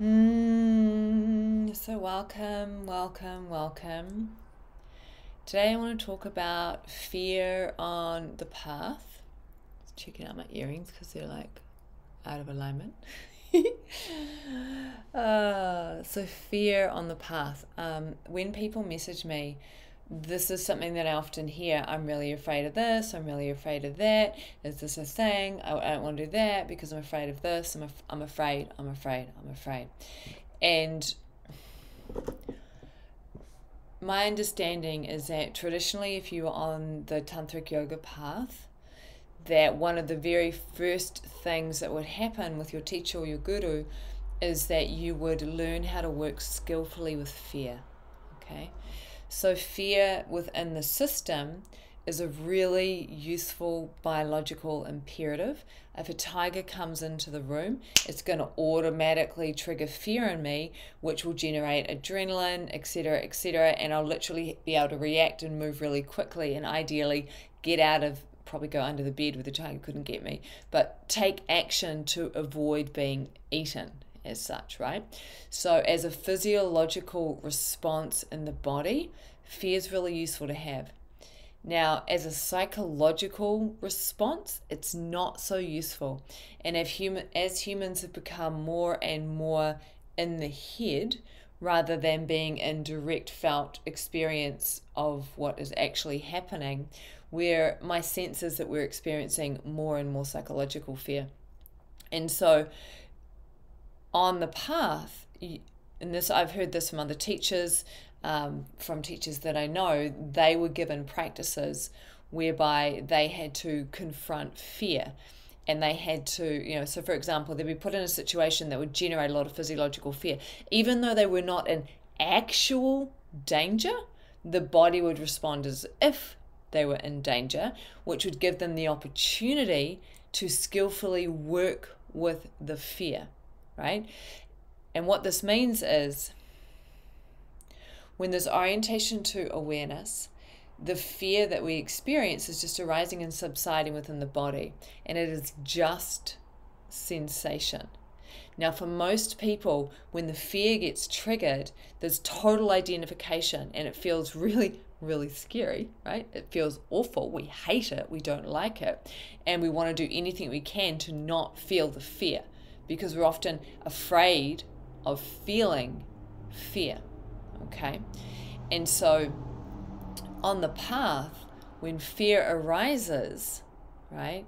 Mm, so, welcome, welcome, welcome. Today, I want to talk about fear on the path. Just checking out my earrings because they're like out of alignment. uh, so, fear on the path. Um, when people message me, this is something that I often hear. I'm really afraid of this. I'm really afraid of that. Is this a thing? I, I don't want to do that because I'm afraid of this. I'm, af- I'm afraid. I'm afraid. I'm afraid. And my understanding is that traditionally, if you are on the tantric yoga path, that one of the very first things that would happen with your teacher or your guru is that you would learn how to work skillfully with fear. Okay so, fear within the system is a really useful biological imperative. If a tiger comes into the room, it's going to automatically trigger fear in me, which will generate adrenaline, etc., etc., and I'll literally be able to react and move really quickly and ideally get out of probably go under the bed where the tiger couldn't get me, but take action to avoid being eaten as such, right? So, as a physiological response in the body, fear is really useful to have. Now, as a psychological response, it's not so useful. And if human, as humans have become more and more in the head rather than being in direct felt experience of what is actually happening, where my sense is that we're experiencing more and more psychological fear. And so, on the path, and this I've heard this from other teachers, um, from teachers that I know, they were given practices whereby they had to confront fear and they had to, you know, so for example, they'd be put in a situation that would generate a lot of physiological fear. Even though they were not in actual danger, the body would respond as if they were in danger, which would give them the opportunity to skillfully work with the fear right? And what this means is when there's orientation to awareness, the fear that we experience is just arising and subsiding within the body, and it is just sensation. Now, for most people, when the fear gets triggered, there's total identification and it feels really, really scary, right? It feels awful. We hate it. We don't like it. And we want to do anything we can to not feel the fear because we're often afraid of feeling fear. Okay? And so on the path, when fear arises, right?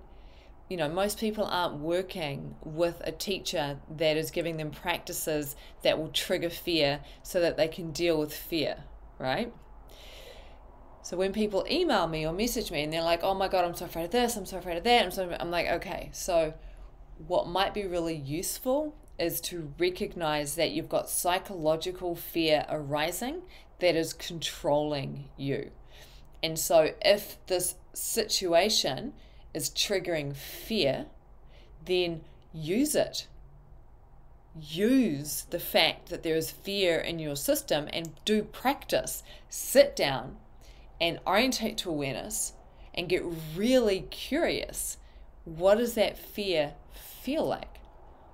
You know, most people aren't working with a teacher that is giving them practices that will trigger fear so that they can deal with fear, right? So when people email me or message me and they're like, "Oh my god, I'm so afraid of this, I'm so afraid of that," I'm so I'm like, "Okay, so what might be really useful is to recognize that you've got psychological fear arising that is controlling you. And so, if this situation is triggering fear, then use it. Use the fact that there is fear in your system and do practice. Sit down and orientate to awareness and get really curious. What is that fear feel like?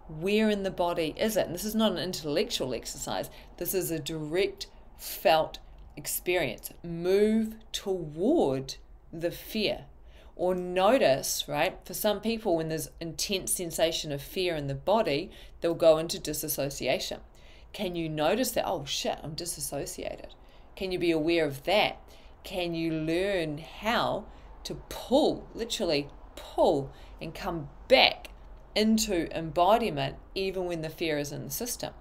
Where in the body is it? And this is not an intellectual exercise, this is a direct felt experience. Move toward the fear. Or notice, right? For some people, when there's intense sensation of fear in the body, they'll go into disassociation. Can you notice that? Oh shit, I'm disassociated. Can you be aware of that? Can you learn how to pull, literally pull, and come back into embodiment even when the fear is in the system.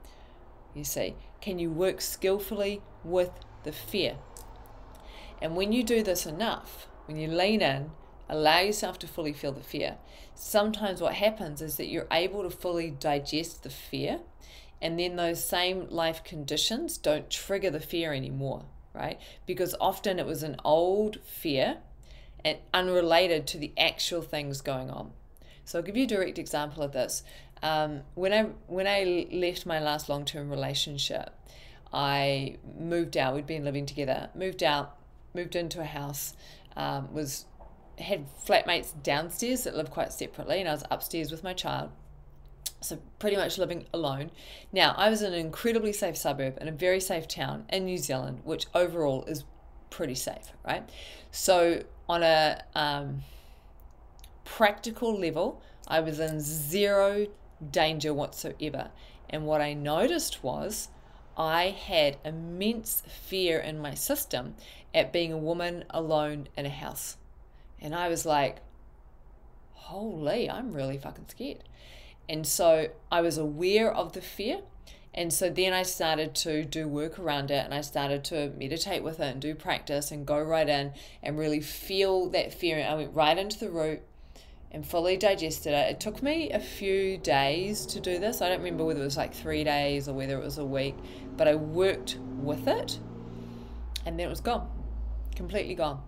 You see, can you work skillfully with the fear? And when you do this enough, when you lean in, allow yourself to fully feel the fear, sometimes what happens is that you're able to fully digest the fear, and then those same life conditions don't trigger the fear anymore, right? Because often it was an old fear and unrelated to the actual things going on. So I'll give you a direct example of this. Um, when I when I left my last long term relationship, I moved out. We'd been living together. Moved out. Moved into a house. Um, was had flatmates downstairs that lived quite separately, and I was upstairs with my child. So, pretty much living alone. Now, I was in an incredibly safe suburb in a very safe town in New Zealand, which overall is pretty safe, right? So, on a um, practical level, I was in zero danger whatsoever. And what I noticed was I had immense fear in my system at being a woman alone in a house. And I was like, holy, I'm really fucking scared. And so I was aware of the fear. And so then I started to do work around it and I started to meditate with it and do practice and go right in and really feel that fear. I went right into the root and fully digested it. It took me a few days to do this. I don't remember whether it was like three days or whether it was a week, but I worked with it and then it was gone, completely gone.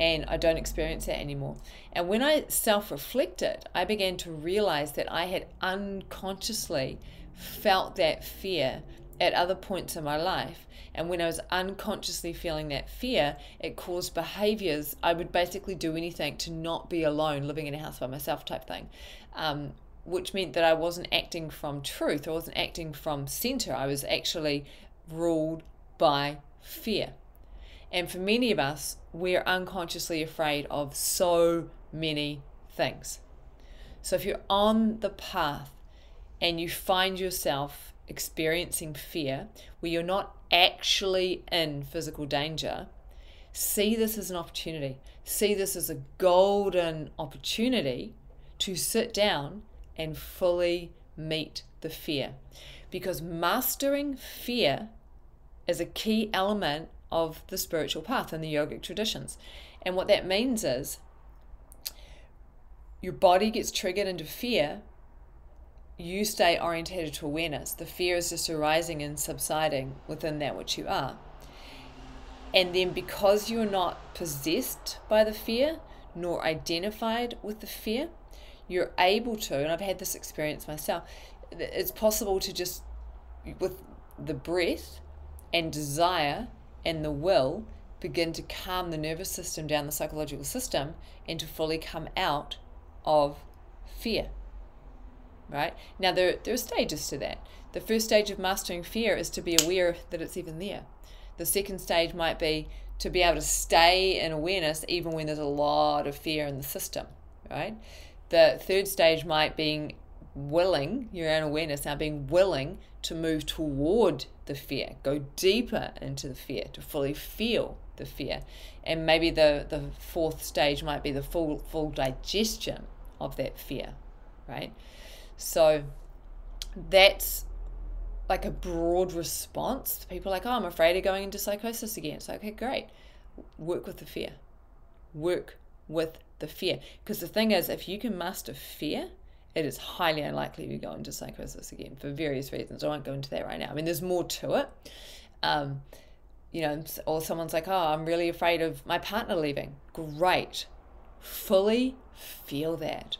And I don't experience that anymore. And when I self reflected, I began to realize that I had unconsciously felt that fear at other points in my life. And when I was unconsciously feeling that fear, it caused behaviors. I would basically do anything to not be alone, living in a house by myself type thing. Um, which meant that I wasn't acting from truth, I wasn't acting from center. I was actually ruled by fear. And for many of us, we're unconsciously afraid of so many things. So if you're on the path and you find yourself experiencing fear, where you're not actually in physical danger, see this as an opportunity. See this as a golden opportunity to sit down and fully meet the fear. Because mastering fear is a key element of the spiritual path and the yogic traditions. And what that means is your body gets triggered into fear you stay orientated to awareness. The fear is just arising and subsiding within that which you are. And then because you're not possessed by the fear, nor identified with the fear, you're able to, and I've had this experience myself, it's possible to just, with the breath and desire and the will, begin to calm the nervous system down the psychological system and to fully come out of fear right? Now, there, there are stages to that. The first stage of mastering fear is to be aware that it's even there. The second stage might be to be able to stay in awareness even when there's a lot of fear in the system, right? The third stage might be willing, your own awareness now being willing to move toward the fear, go deeper into the fear, to fully feel the fear. And maybe the, the fourth stage might be the full full digestion of that fear, right? So that's like a broad response. People are like, oh, I'm afraid of going into psychosis again. It's like, okay, great. Work with the fear. Work with the fear. Because the thing is, if you can master fear, it is highly unlikely you go into psychosis again for various reasons. I won't go into that right now. I mean, there's more to it. Um, you know, or someone's like, oh, I'm really afraid of my partner leaving. Great. Fully feel that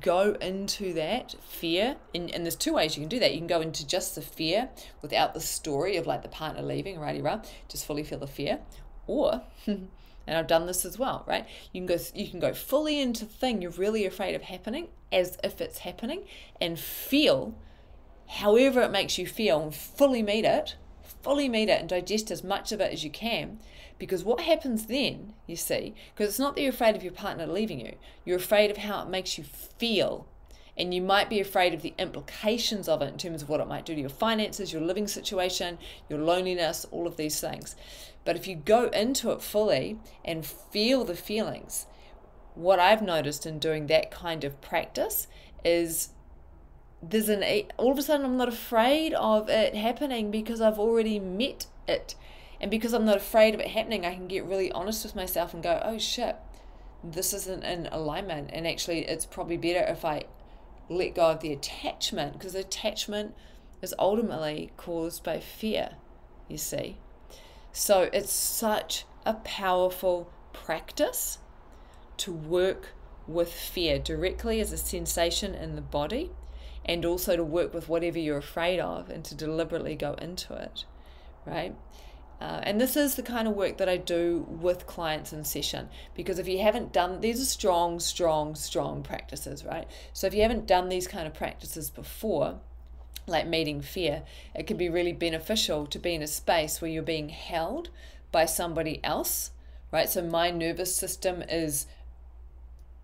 go into that fear and, and there's two ways you can do that. You can go into just the fear without the story of like the partner leaving righty right just fully feel the fear. Or and I've done this as well right? You can go you can go fully into the thing you're really afraid of happening as if it's happening and feel however it makes you feel and fully meet it fully meet it and digest as much of it as you can because what happens then, you see, because it's not that you're afraid of your partner leaving you, you're afraid of how it makes you feel. And you might be afraid of the implications of it in terms of what it might do to your finances, your living situation, your loneliness, all of these things. But if you go into it fully and feel the feelings, what I've noticed in doing that kind of practice is there's an all of a sudden I'm not afraid of it happening because I've already met it. And because I'm not afraid of it happening, I can get really honest with myself and go, oh shit, this isn't in alignment. And actually, it's probably better if I let go of the attachment because attachment is ultimately caused by fear, you see. So it's such a powerful practice to work with fear directly as a sensation in the body and also to work with whatever you're afraid of and to deliberately go into it, right? Uh, and this is the kind of work that I do with clients in session because if you haven't done these are strong, strong, strong practices, right? So if you haven't done these kind of practices before, like meeting fear, it can be really beneficial to be in a space where you're being held by somebody else, right? So my nervous system is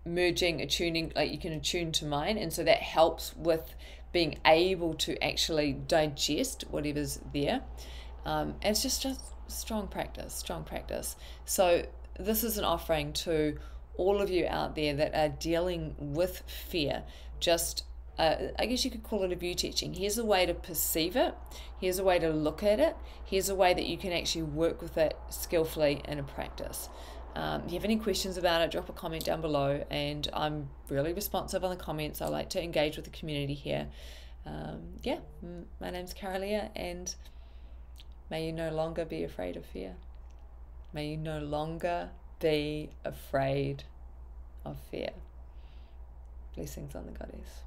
merging, attuning, like you can attune to mine, and so that helps with being able to actually digest whatever's there. Um, it's just just strong practice, strong practice. So this is an offering to all of you out there that are dealing with fear. Just, uh, I guess you could call it a view teaching. Here's a way to perceive it. Here's a way to look at it. Here's a way that you can actually work with it skillfully in a practice. Um, if you have any questions about it, drop a comment down below, and I'm really responsive on the comments. I like to engage with the community here. Um, yeah, my name's Kara-Leah, and may you no longer be afraid of fear. May you no longer be afraid of fear. Blessings on the goddess.